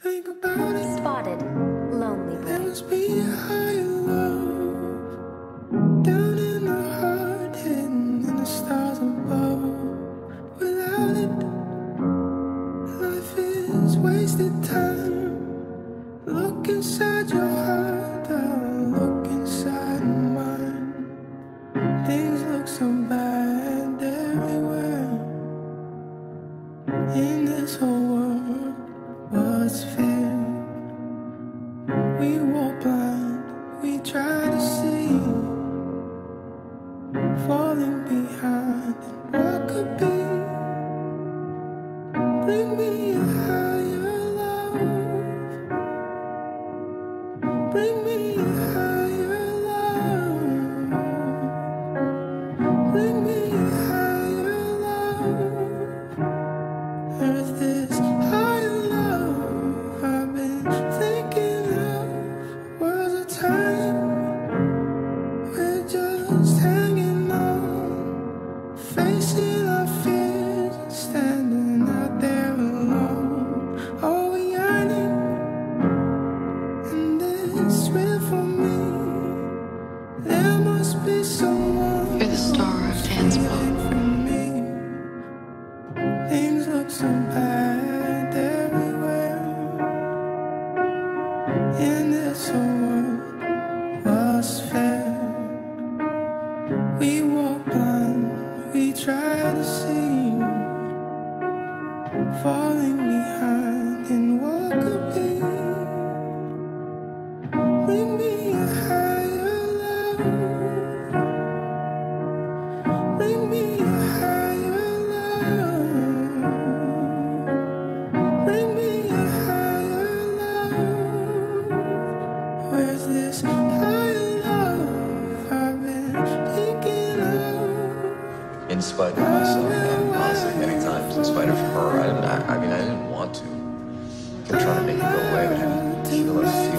Think about it. Spotted. Lonely There boy. must be a higher love down in the heart, hidden in the stars above. Without it, life is wasted time. Look inside your heart, I'll look inside mine. Things look so bad everywhere in this whole world. Fair? We walk blind, we try to see, falling behind. What could be? Bring me a higher love. Bring me a higher love. Bring me a higher love. Earth facing our fears, standing out there alone. We yearning? And this real for me. There must be someone. You're the star of Dan's boat. for me. Things look so bad everywhere. In this whole world, what's fair? Try to see, falling behind and what could be. Bring me a higher love. Bring me a higher love. Bring me a higher love. Where's this in spite of myself, and honestly, many times in spite of her. I didn't. I, I mean, I didn't want to. I kept trying to make it go away, but I didn't feel a feeling.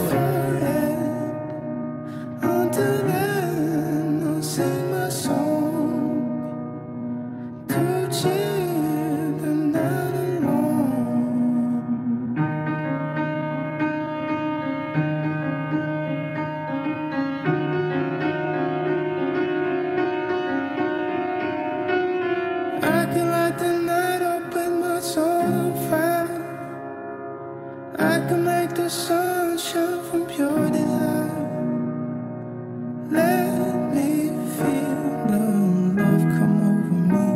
I can make the sun shine from pure desire. Let me feel the love come over me.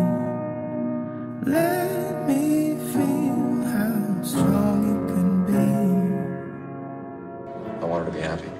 Let me feel how strong it can be. I wanted to be happy.